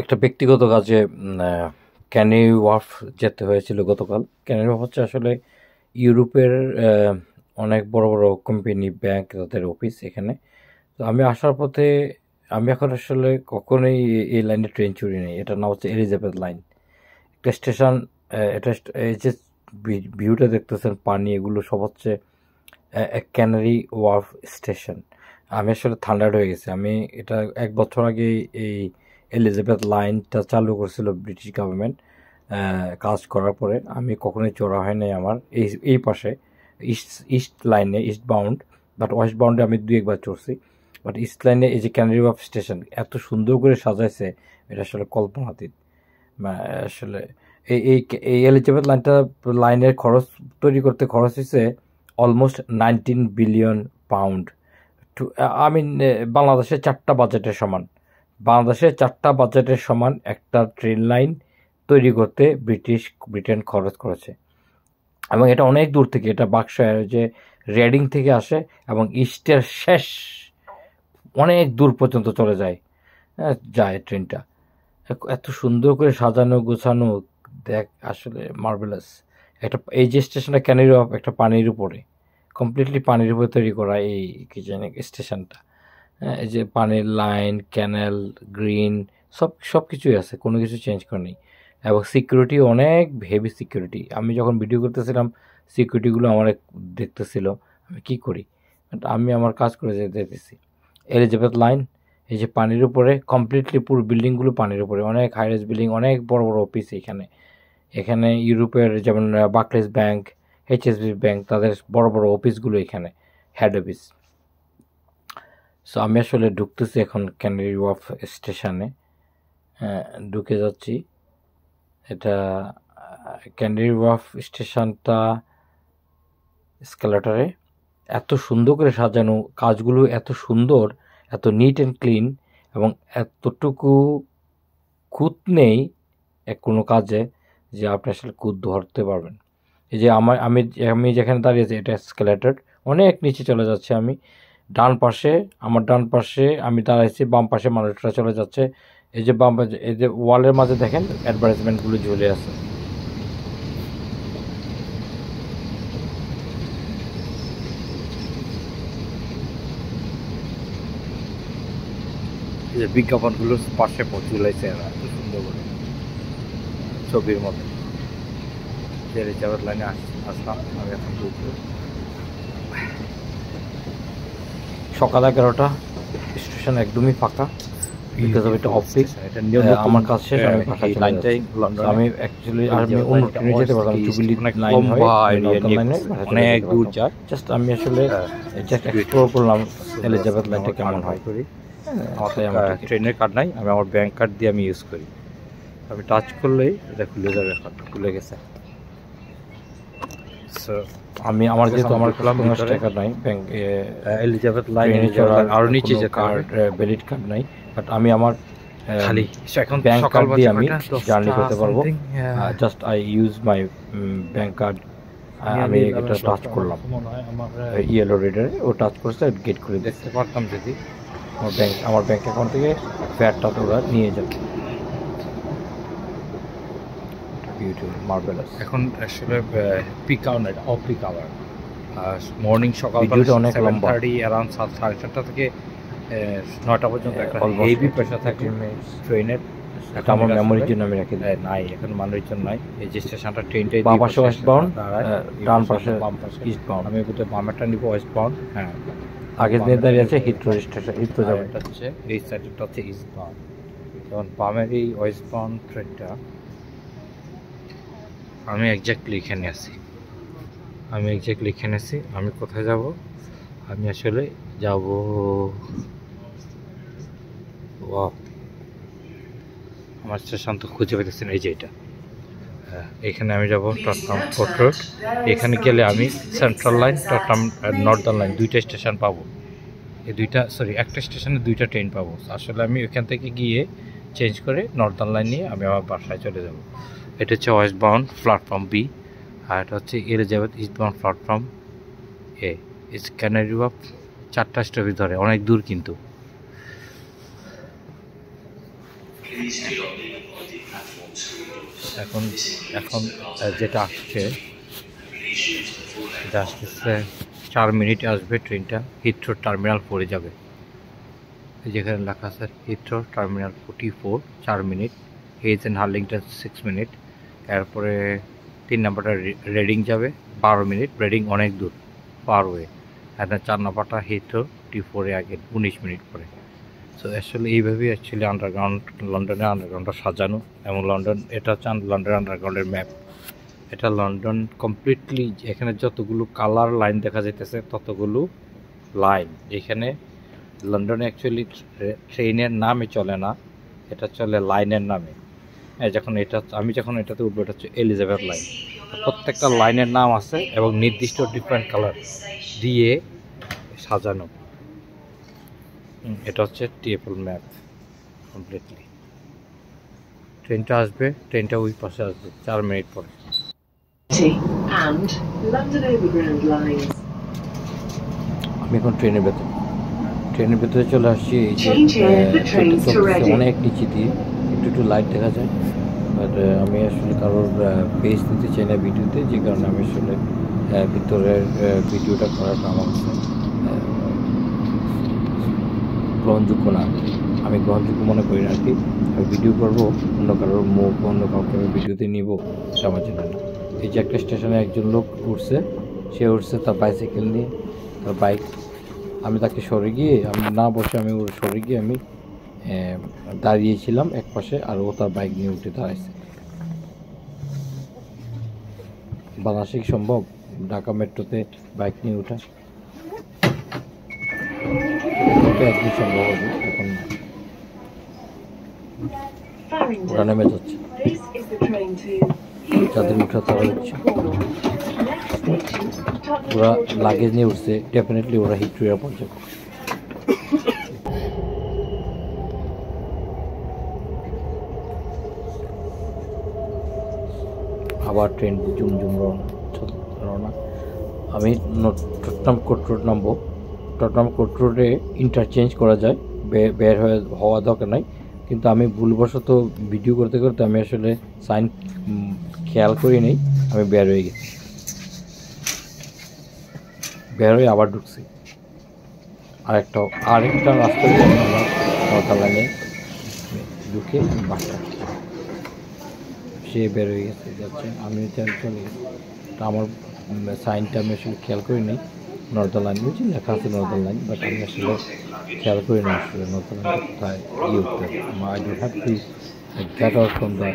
একটা ব্যক্তিগত কাজে ক্যানি ওয়ার্ফ যেতে হয়েছিল গতকাল। ক্যানি ওয়ার্ফ হচ্ছে আসলে ইউরোপের অনেক বড় বড় কোম্পানি ব্যাংক তাদের অফিস এখানে। তো আমি আসার পথে, আমি এখন আসলে কখনোই এই লাইনে ট্রেন চুরি নেই। এটার নাম হচ্ছে এলিজাবেথ লাইন একটা স্টেশন এটা এই যে ভিউটা দেখতেছেন, পানি, এগুলো সব হচ্ছে ক্যানারি ওয়ার্ফ স্টেশন আমি আসলে থান্ডার্ড হয়ে গেছি। আমি এটা এক বছর আগে এই এলিজাবেথ লাইনটা চালু করেছিল ব্রিটিশ গভর্নমেন্ট কাজ করার পরে আমি কখনোই চড়া হয় নাই আমার। এই এই পাশে ইস্ট ইস্ট লাইনে ইস্ট বাউন্ড বাট ওয়েস্ট বাউন্ডে আমি দুই একবার চড়ছি। বাট ইস্ট লাইনে এই যে ক্যানারি ওয়ার্ফ স্টেশন এত সুন্দর করে সাজাইছে, এটা আসলে কল্পনাতীত। আসলে এই এই এই এলিজাবেথ লাইনটা লাইনের খরচ, তৈরি করতে খরচ হয়েছে almost nineteen billion pound to I mean বাংলাদেশের চারটা বাজেটের সমান। বাংলাদেশের চারটা বাজেটের সমান একটা ট্রেন লাইন তৈরি করতে ব্রিটিশ ব্রিটেন খরচ করেছে। এবং এটা অনেক দূর থেকে এটা বাক্সায় যে রেডিং থেকে আসে এবং ইস্টের শেষ অনেক দূর পর্যন্ত চলে যায় হ্যাঁ, যায় ট্রেনটা। এত- সুন্দর করে সাজানো গোছানো দেখ আসলে মার্বেলাস একটা এই যে স্টেশনটা ক্যানির একটা পানির উপরে কমপ্লিটলি পানির উপরে তৈরি করা এই কি জানি স্টেশনটা। এই যে পানির লাইন ক্যানেল গ্রিন সব সব কিছুই আছে কোনো কিছু চেঞ্জ করেনি এবং সিকিউরিটি অনেক হেভি সিকিউরিটি। আমি যখন ভিডিও করতেছিলাম সিকিউরিটিগুলো আমার দেখতেছিল আমি কি করি? আমি আমার কাজ করে যেতে যেতেছি এলিজাবেথ লাইন এই যে পানির উপরে কমপ্লিটলি পুরো বিল্ডিংগুলো পানির উপরে। অনেক হাইরেজ বিল্ডিং অনেক বড় বড় অফিস এখানে। এখানে ইউরোপের যেমন বাকলেস ব্যাংক এইচএসবি ব্যাংক তাদের বড় বড় অফিসগুলো এখানে হেড অফিস সো আমি আসলে ঢুকতেছি এখন ক্যানারি ওয়ার্ফ স্টেশনে ঢুকে যাচ্ছি। এটা ক্যানারি ওয়ার্ফ স্টেশনটা স্কেলেটারে এত সুন্দর করে সাজানো কাজগুলো, এত সুন্দর, এত নিট অ্যান্ড ক্লিন এবং এতটুকু খুঁত নেই এক কোনো কাজে যে আপনি আসলে খুঁত ধরতে পারবেন। এই যে আমার, আমি আমি যেখানে দাঁড়িয়েছি এটা স্কেলেটার অনেক নিচে চলে যাচ্ছে আমি। ডান পাশে, আমার ডান পাশে আমি দাঁড়াইছি, বাম পাশে মানুষরা চলে যাচ্ছে। এই যে বাম এই যে ওয়ালের মাঝে দেখেন অ্যাডভার্টাইজমেন্টগুলো ঝুলে আছে। বিজ্ঞাপনগুলো পাশে ঝুলাইছে এত সুন্দর করে। ছবির মতো। লাইনে আসলাম, আমি এখন সকাল এগারোটা স্টেশন একদমই ফাঁকা। বিকজ অফ এটা অফিস আমার কাজ শেষ আমি চলে। আমি অ্যাকচুয়ালি আমি অন্য ট্রেনে যেতে পারলাম জুবিলি লাইন হয় area নর্দার্ন নিয়ে লাইনে অনেক দূর যায়। জাস্ট আমি আসলে জাস্ট এক্সপ্লোর করলাম এলিজাবেথ লাইনটা কেমন হয়। আমার তাই আমার ট্রেনের কার্ড নাই আমি আমার ব্যাংক কার্ড দিয়ে আমি ইউজ করি। আমি টাচ করলেই এটা খুলে যাবে এখন খুলে গেছে। আমি আমার যেহেতু আমার কোনো। টাকা নাই ব্যাংক এলিজাবেথ লাইনে আরও নিচে যেতে কার্ড ভ্যালিড কার্ড নাই বাট আমি আমার খালি এখন ব্যাংক কার্ড দিয়ে আমি? জার্নি করতে পারব। Just I use my bank card আমি এটা টাচ করলাম। ইয়েলো রেডারে ও টাচ করেছে গেট করে দেখতে পারতাম যদি। আমার ব্যাংক আমার ব্যাংক অ্যাকাউন্ট থেকে ফ্যাটটা তো ওরা নিয়ে যাবে বিউটিফুল মার্বেলাস এখন আসলে peak hour off peak hour morning সকাল ভিডিওটা অনেক লম্বা। অ্যারাউন্ড সাত সাড়ে সাতটা থেকে নয়টা পর্যন্ত একটা হেভি প্রেশার থাকে। ট্রেনের এটা আমার মেমোরির জন্য আমি রাখি। নাই এখন মানুষজন নাই। এই যে স্টেশনটা ট্রেনটাই বাম পাশে ওয়েস্ট বাউন্ড ডান পাশে বাম পাশে। ইস্ট বাউন্ড আমি বোধহয় বামেরটা নিব ওয়েস্ট বাউন্ড হ্যাঁ। আগে দিয়ে দাঁড়িয়ে আছে হিথ্রো স্টেশন হিথ্রো যাবে। হচ্ছে এই সাইডটা হচ্ছে ইস্ট বাউন্ড যেমন বামের এই ওয়েস্ট বাউন্ড ট্রেনটা আমি এক্স্যাক্টলি এখানে আছি। আমি এক্স্যাক্টলি এখানে আছি আমি কোথায় যাব? আমি আসলে যাব আমার স্টেশন তো খুঁজে পেতেছেন এই যে এটা। হ্যাঁ, এখানে আমি যাব টটনাম কোর্ট রোড এখানে গেলে আমি Central line Tottenham Northern line দুইটা স্টেশন পাবো। এই দুইটা সরি একটা স্টেশনে দুইটা ট্রেন পাবো। আসলে আমি ওইখান থেকে গিয়ে চেঞ্জ করে নর্দার্ন লাইন নিয়ে আমি আমার বাসায় চলে যাব। এটা হচ্ছে ওয়েস্ট বাউন্ড প্ল্যাটফর্ম বি আর এটা হচ্ছে Elizabeth eastbound platform A is Canary Wharf চারটা স্টপেজ ধরে, অনেক দূর কিন্তু। এখন এখন যেটা আসছে, এটা আসতেছে চার মিনিট আসবে ট্রেনটা হিথ্রো টার্মিনাল ফোরে যাবে। যেখানে লেখা আছে হিথ্রো টার্মিনাল ফোর্টি ফোর চার minute. Hayes and Harlington six minute এরপরে তিন নাম্বারটা রেডিং যাবে, বারো মিনিট। রেডিং অনেক দূর পার ওয়ে আর চার নাম্বারটা হিথ্রো টি ফোরে আগে উনিশ মিনিট পরে। সো অ্যাকচুয়ালি এইভাবেই অ্যাকচুয়ালি আন্ডারগ্রাউন্ড লন্ডনের আন্ডারগ্রাউন্ডটা সাজানো। এবং লন্ডন এটা হচ্ছে লন্ডনের আন্ডারগ্রাউন্ডের ম্যাপ এটা লন্ডন কমপ্লিটলি এখানে যতগুলো কালার লাইন দেখা যাইতেছে, ততগুলো লাইন এখানে লন্ডনে অ্যাকচুয়ালি ট্রেনের নামে চলে না, এটা চলে লাইনের নামে। যখন এটা আমি যখন এটাতে উঠবো এটা হচ্ছে এলিজাবেথ লাইন প্রত্যেকটা লাইনের নাম আছে এবং নির্দিষ্ট ডিফারেন্ট কালার দিয়ে সাজানো। এটা হচ্ছে টিএপল ম্যাপ কমপ্লিটলি ট্রেনটা আসবে ট্রেনটা ওই পাশে আসবে চার মিনিট পরে. আমি এখন ট্রেনের ভেতরে। ট্রেনের ভেতরে চলে আসছি এই যে. অনেক নিচে দিয়ে। একটু একটু লাইট দেখা যায়। বাট আমি আসলে কারোর পেজ নিতে চাই না ভিডিওতে, যে কারণে আমি আসলে ভিতরের ভিডিওটা করাটা আমার গ্রহণযোগ্য না। আমি গ্রহণযোগ্য মনে করি না আর কি। আমি ভিডিও করব, অন্য কারোর মুখ, অন্য কাউকে আমি ভিডিওতে নিব, এটা আমার জন্য না। এই যে একটা স্টেশনে একজন লোক উঠছে, সে উঠছে তার বাইসাইকেল নিয়ে, তার বাইক আমি তাকে সরে গিয়ে, আমি না বসে আমি ওর সরে গিয়ে আমি দাঁড়িয়েছিলাম এক পাশে আর ও তার বাইক নিয়ে উঠে দাঁড়াইছে। বাংলাদেশে সম্ভব? ঢাকা মেট্রোতে বাইক নিয়ে ওঠা? একদিন সম্ভব হবে, এখন। ওরা নেমে যাচ্ছে। যাদের উঠা তারা উঠছে ওরা লাগেজ নিয়ে উঠছে ডেফিনেটলি ওরা হিট্রু এয়ারপোর্ট আবার ট্রেন জুম জুম রওনা আমি টটনাম কোট রোড নামবো। টটনাম কোট রোডে ইন্টারচেঞ্জ করা যায় বের হয়ে হওয়া দরকার নাই। কিন্তু আমি ভুলবশত ভিডিও করতে করতে আমি আসলে সাইন খেয়াল করি নেই, আমি বের হয়ে গেছি। বের হয়ে আবার ঢুকছি। আরেকটা আরেকটা রাস্তা আমি আবার ঢুকে বাসা সে বের হয়ে গেছে, যাচ্ছে, আমি চলে গেছি। আমার সাইনটা আমি আসলে খেয়াল করি নাই নর্দার লাইন বুঝছি লেখা আছে নর্দার লাইন বাট আমি আসলে খেয়াল করি না আসলে নর্দার লাইন কোথায় ইয়ে উঠতে I don't have to get out from the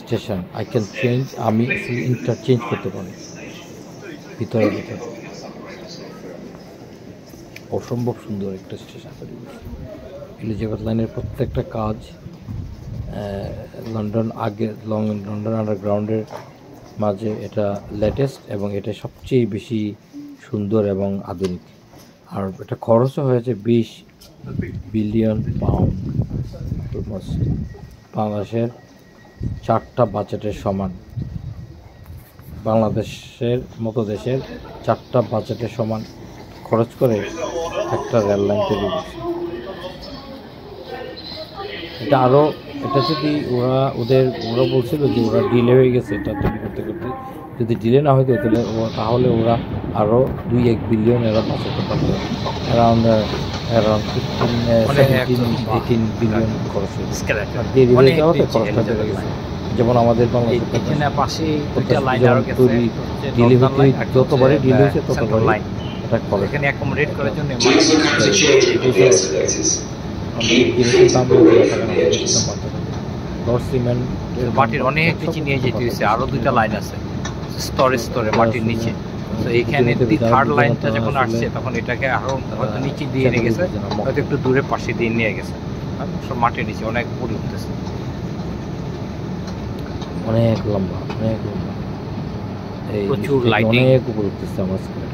station I can change আমি ইন্টারচেঞ্জ করতে পারি। ভিতরে ভিতরে। অসম্ভব সুন্দর একটা স্টেশন এলিজাবেথ লাইনের প্রত্যেকটা কাজ লন্ডন আগে লন্ডন আন্ডারগ্রাউন্ডের মাঝে এটা লেটেস্ট এবং এটা সবচেয়ে বেশি সুন্দর এবং আধুনিক। আর এটা খরচও হয়েছে বিশ বিলিয়ন পাউন্ড। অলমোস্ট বাংলাদেশের চারটা বাজেটের সমান। বাংলাদেশের মতো দেশের চারটা বাজেটের সমান খরচ করে একটা রেল লাইন তৈরি করছে। এটা আরও এটা যদি ওরা ওদের ওরা বলছিল যে ওরা ডিলে হয়ে গেছে এটা তৈরি করতে করতে। যদি ডিলে না হতো তাহলে তাহলে ওরা আরও দুই এক বিলিয়ন এরা বাঁচাতে পারতো। Around around fifteen seventeen eighteen billion খরচ হয়েছে হয়ে যাওয়াতে খরচটা বেড়ে গেছে। যেমন আমাদের আর যতবারই ডিলে হয়েছে ততবারই। এটা খরচ। আমাদের দাম সিমেন্ট মাটির অনেক নিচে নিয়ে যেতে হয়েছে। আরও দুইটা লাইন আছে। স্তরে স্তরে মাটির নিচে। তো এইখানে থার্ড লাইনটা যখন আসছে তখন এটাকে আরও হয়তো নিচে দিয়ে নিয়ে গেছে হয়তো একটু দূরে পাশে দিয়ে নিয়ে গেছে। আর সব মাটির নিচে অনেক উপরে উঠতেছে। অনেক লম্বা অনেক লম্বা। প্রচুর lighting। অনেক উপর উঠতেছে আমার স্কুলে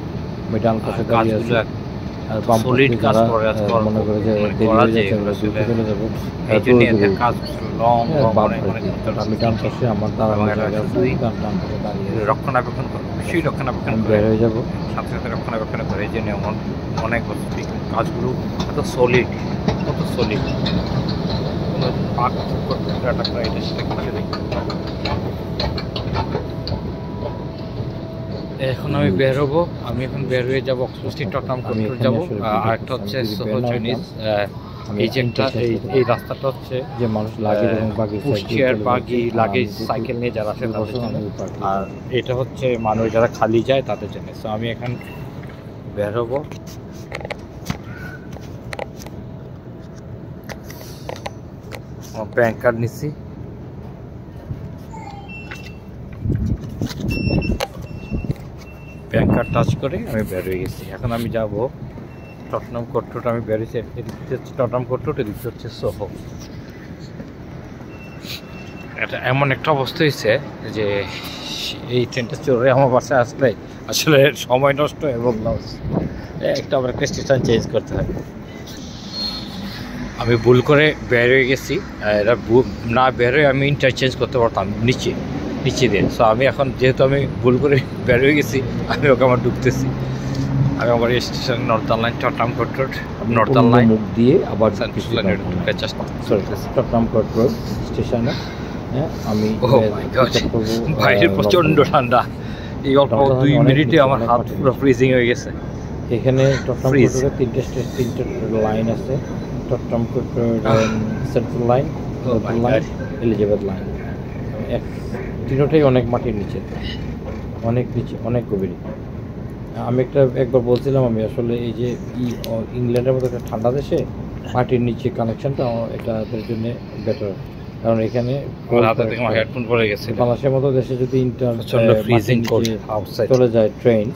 solid কাজ করে, আহ, মনে করে যে দেরি হয়ে যাচ্ছে আমরা দ্রুত চলে যাব। দৌড়। কাজ লং হ্যাঁ। আমি ডান পাশে আমার দাঁড়ানো। রক্ষণাবেক্ষণ করে অবশ্যই রক্ষণাবেক্ষণ বের হয়ে যাব। সাথে সাথে রক্ষণাবেক্ষণ করে। এই জন্য অন- অনেক কাজগুলো এত সলিড কত সলিড পাক করতে এটা সেটা নেই এখন আমি বের হব। আমি এখন বের হয়ে যাব অক্সফোর্ড টটনাম কন্ট্রোল যাব। আর একটা হচ্ছে সোহো চাইনিজ এই যে এই। রাস্তাটা হচ্ছে যে মানুষ লাগেজ এবং বাকি push chair buggy luggage cycle নিয়ে যারা আসে তাদের জন্য। আর এটা হচ্ছে মানুষ যারা খালি যায় তাদের জন্য। সো আমি এখন বের হব। ব্যাংক কার্ড নিচ্ছি। ব্যাংক টাচ করে আমি বের হয়ে গেছি। এখন আমি যাব টটনাম কোট্টোট আমি বেরিয়েছি এদিকে হচ্ছে টটনাম কোট্টোট এদিকে হচ্ছে সোহো এটা এমন একটা অবস্থা হয়েছে যে এই ট্রেনটা চড়ে আমার বাসায় আসলে আসলে সময় নষ্ট এবং লস একটা আবার একটা স্টেশন চেঞ্জ করতে হয়। আমি ভুল করে বের হয়ে গেছি। এটা না বের হয়ে আমি ইন্টারচেঞ্জ করতে পারতাম, নিচে। নিচে দিয়ে। সো আমি এখন যেহেতু আমি ভুল করে বের হয়ে গেছি আমি ওকে আমার ঢুকতেছি। আমি আমার স্টেশন নর্দার্ন লাইন চট্টগ্রাম রোড নর্দার্ন লাইন মুখ দিয়ে আবার সরি চট্টগ্রাম কোর্ট রোড স্টেশনে হ্যাঁ আমি গড বাইরে প্রচণ্ড ঠান্ডা। এই অল্প দুই মিনিটে আমার হাত। পুরো ফ্রিজিং হয়ে গেছে। এখানে চট্টগ্রাম. কোর্টের তিনটে তিনটে লাইন আছে। চট্টগ্রাম কোর্টের central line Oh line. Elizabeth line. এক তিনোটাই অনেক মাটির নিচে অনেক নিচে অনেক গভীরে। আমি একটা একবার বলছিলাম আমি আসলে এই যে ই- ইংল্যান্ডের মতো একটা ঠান্ডা দেশে মাটির নিচে কানেকশনটা এটাদের জন্য বেটার কারণ এখানে হেডফোন পড়ে গেছে। বাংলাদেশের মতো দেশে যদি চলে যায় ট্রেন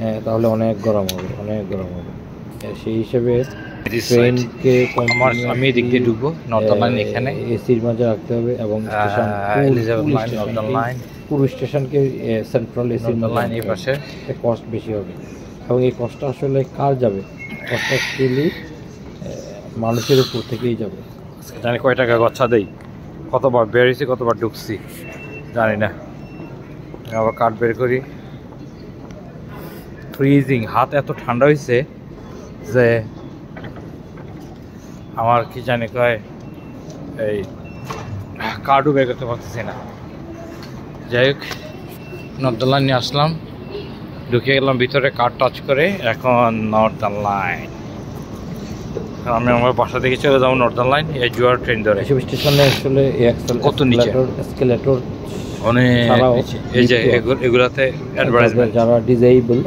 হ্যাঁ, তাহলে অনেক গরম হবে অনেক গরম হবে। সেই হিসেবে ট্রেনকে আমার আমি এদিক দিয়ে ঢুকবো নর্দার্ন লাইন এখানে। এসির মাঝে রাখতে হবে এবং station Elizabeth line northern line পুরো স্টেশনকে সেন্ট্রাল এসির লাইন এই পাশে। কস্ট বেশি হবে। এবং এই আসলে কার যাবে? কষ্ট অ্যাকচুয়ালি মানুষের উপর থেকেই যাবে। জানি কয় টাকা গচ্ছা দেই। কতবার বেরিয়েছি কতবার ঢুকছি জানি না। আবার কাঠ বের করি। ফ্রিজিং হাত এত ঠান্ডা হয়েছে যে আমার কি জানি কয় এই কার্ডও বের করতে পারতেছি না। যাই হোক নর্দার্ন নিয়ে আসলাম ঢুকে গেলাম ভিতরে কার্ড টাচ করে এখন নর্দার্ন লাইন। আমি আমার বাসা থেকে চলে যাব নর্দার্ন লাইন এই জুয়ার ট্রেন ধরে। স্টেশনে আসলে কত নিচে? এসকেলেটর অনেক এই যে এগুলাতে অ্যাডভার্টাইজমেন্ট যারা ডিজেবল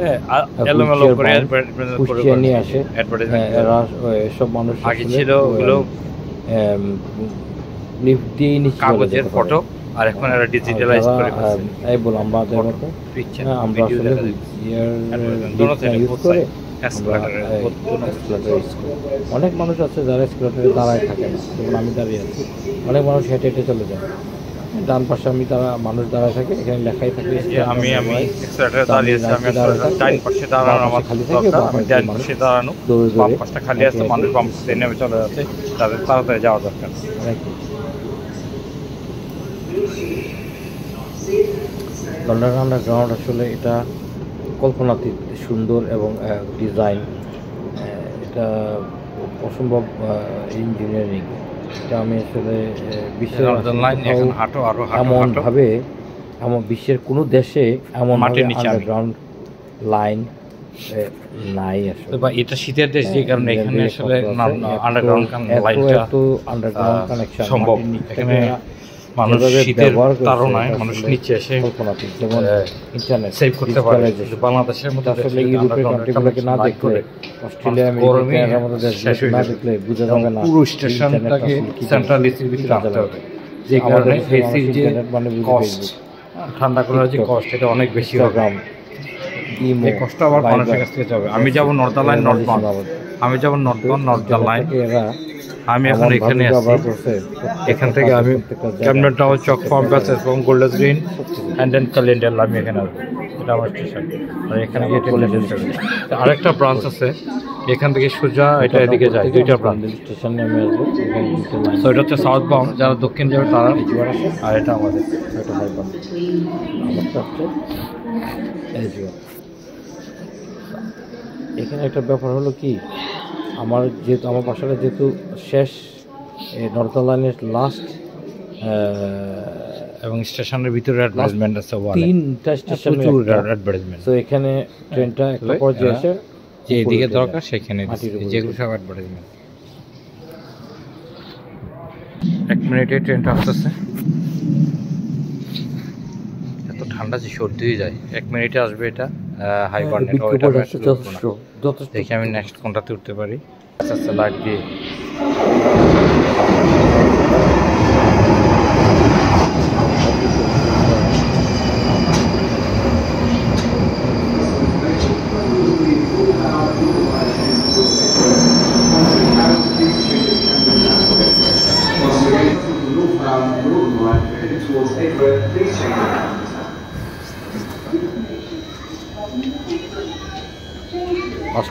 এলোমেলো করে পুষ্টিয়ে নিয়ে আসে করে। মানুষ আগে ছিল ওগুলো লিফট দিয়ে নিচে কাগজের ফটো আর এখন এরা ডিজিটালাইজ করে এই বল হ্যাঁ, আমরা আসলে ইউজ করে। অনেক মানুষ আছে যারা দাঁড়ায় থাকে না যেমন আমি দাঁড়িয়ে আছি। অনেক মানুষ হেঁটে হেঁটে চলে যায়। ডান পাশে আমি তারা মানুষ দাঁড়ায় থাকে এখানে লেখাই থাকে যে আমি আমি দাঁড়িয়ে আছি আমি থাকলে, পাশে দাঁড়ানো আমার খালি থাকে, দরকার আমি পাশে পাশে দাঁড়ানো বাম পাশটা খালি আছে মানুষ বাম পাশে নেমে চলে যাচ্ছে তাদের তাড়াতাড়ি যাওয়া দরকার। লন্ডন আন্ডারগ্রাউন্ড আসলে এটা কল্পনাতীত সুন্দর এবং ডিজাইন এটা অসম্ভব ইঞ্জিনিয়ারিং এটা আমি আসলে বিশ্বের নর্দার্ন লাইন কোথাও এখন হাঁটো আরও হাঁটো এমন ভাবে এমন বিশ্বের কোনো দেশে এমন। আন্ডারগ্রাউন্ড লাইন নাই আসলে বা এটা শীতের দেশ যে কারণে হ্যাঁ, এখানে আসলে আন্ডারগ্রাউন্ড এত- লাইনটা আন্ডারগ্রাউন্ড সম্ভব। এখানে মানুষ শীতের তাড়নায় মানুষ নিচে এসে সেভ করতে পারে বাংলাদেশের মতো না দেখলে অস্ট্রেলিয়া গরমে না দেখলে বোঝা যাবে না পুরো স্টেশনটাকে সেন্ট্রাল এসির ভিতরে কাজে হবে। যে কারণে এসির যে ইন্টারনেট মানে কস্ট ঠান্ডা করার যে কস্ট এটা অনেক বেশি হবে। ইনস্টাগ্রাম এই কষ্ট আবার মানুষের কাছ থেকে যাবে। আমি যাব নর্দার্ন লাইন নর্থ আমি যাব নর্থ নর্দার্ন লাইন এরা আমি এখন এখানে আছি। এখান থেকে আমি। ক্যামডন টাওয়ার চক ফার্ম প্যাসেজ এবং Golders Green and then Colindale আমি এখানে আসব এটা আমার স্টেশন আর এখানে আরেকটা ব্রাঞ্চ আছে। এখান থেকে সোজা এটা এদিকে যায়। দুইটা ব্রাঞ্চ স্টেশনে আমি আসব। সো এটা হচ্ছে সাউথ বাউন্ড যারা দক্ষিণ যাবে তারা। আর এটা আমাদের। এটা এখানে একটা ব্যাপার হলো কি? আমার যেহেতু আমার বাসাটা যেহেতু শেষ এই নর্দার্ন লাইনের লাস্ট এবং স্টেশনের ভিতরে অ্যাডভার্টাইজমেন্ট আছে তিনটা স্টেশন অ্যাডভার্টাইজমেন্ট তো এখানে ট্রেনটা একটা পর্যায়ে এসে যে এদিকে দরকার সেখানে যেগুলো সব অ্যাডভার্টাইজমেন্ট এক মিনিটে ট্রেনটা আসতেছে। এত ঠান্ডা যে সর্দি হয়ে যায়। এক মিনিটে আসবে এটা। হাই হ্যাঁ, বার্নেট যথেষ্ট দেখি আমি নেক্সট কোনটাতে উঠতে পারি। আচ্ছা আচ্ছা লাগবে দিয়ে।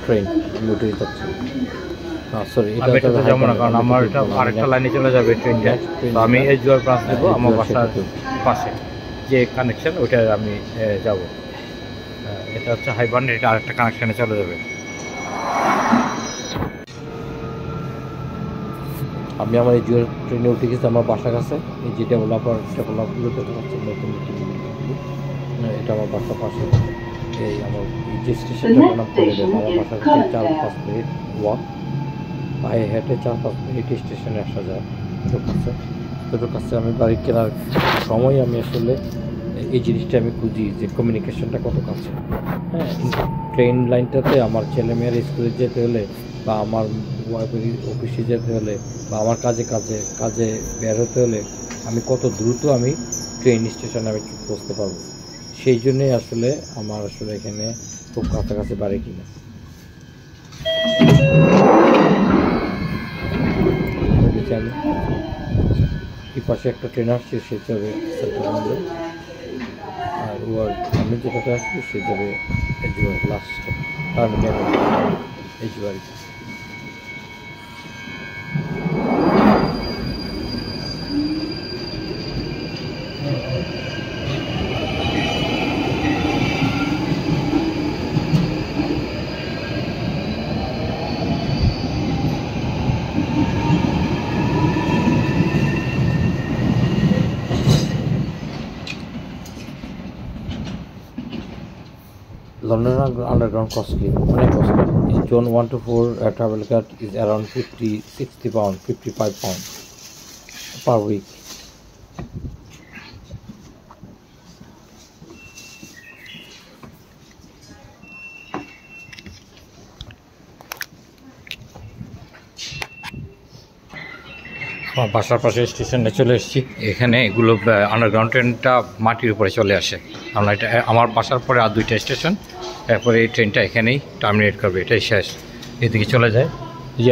ট্রেন উঠে যাচ্ছি না সরি আমি এটাতে যাব না কারণ আমার এটা আরেকটা লাইনে চলে যাবে ট্রেনটা তো আমি এই জুয়ার ব্রাঞ্চ দেবো আমার বাসার পাশে। যে কানেকশন ওইটা আমি যাব। এটা হচ্ছে হাইবান এটা আরেকটা কানেকশনে চলে যাবে। আমি আমার এই জুয়েল ট্রেনে উঠে গেছি আমার বাসার কাছে। এই যে ডেভেলপার ডেভেলপগুলো দেখা যাচ্ছে নতুন নতুন এটা আমার বাসার পাশে। এই আমার যে স্টেশনটা নাম করে দেবো আমার বাসার কাছে চার পাঁচ মিনিট ওয়াক পায়ে হেঁটে চার পাঁচ মিনিট স্টেশনে আসা যায় তোর কাছে। তোর কাছে আমি বাড়ি কেনার সময় আমি আসলে এই জিনিসটা আমি খুঁজি যে কমিউনিকেশনটা কত কাছে। হ্যাঁ ট্রেন লাইনটাতে আমার ছেলেমেয়ের স্কুলে যেতে হলে বা আমার ওয়াইফের অফিসে যেতে হলে বা আমার কাজে কাজে কাজে বের হতে হলে আমি কত দ্রুত আমি ট্রেন স্টেশনে আমি পৌঁছতে পারব। সেই জন্যই আসলে আমার আসলে এখানে খুব কাছাকাছি বাড়ি কিনা। আমি এই পাশে একটা ট্রেন আসছে, সে যাবে আর ওর আমি যেটাতে আসছি, সে যাবে এজুয়ার last terminal এজুয়ারি underground costly zone one two four travel card is around fifty sixty pound fifty five pound per week বাসার পাশে স্টেশনে চলে এসেছি। এখানে এগুলো আন্ডারগ্রাউন্ড ট্রেনটা মাটির উপরে চলে আসে। আমরা এটা, আমার বাসার পরে আর দুইটা স্টেশন এরপরে এই ট্রেনটা এখানেই টার্মিনেট করবে, এটাই শেষ। এদিকে চলে যায়।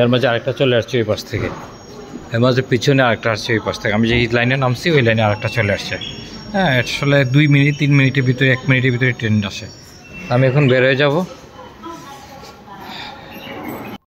এর মাঝে আরেকটা চলে আসছে ওই পাশ থেকে। এর মাঝে পিছনে আরেকটা আসছে ওই পাশ থেকে। আমি যে লাইনে নামছি, ওই লাইনে আরেকটা চলে আসছে। হ্যাঁ আসলে দুই মিনিট, তিন মিনিটের ভিতরে, এক মিনিটের ভিতরে ট্রেন আসে। আমি এখন বের হয়ে যাব।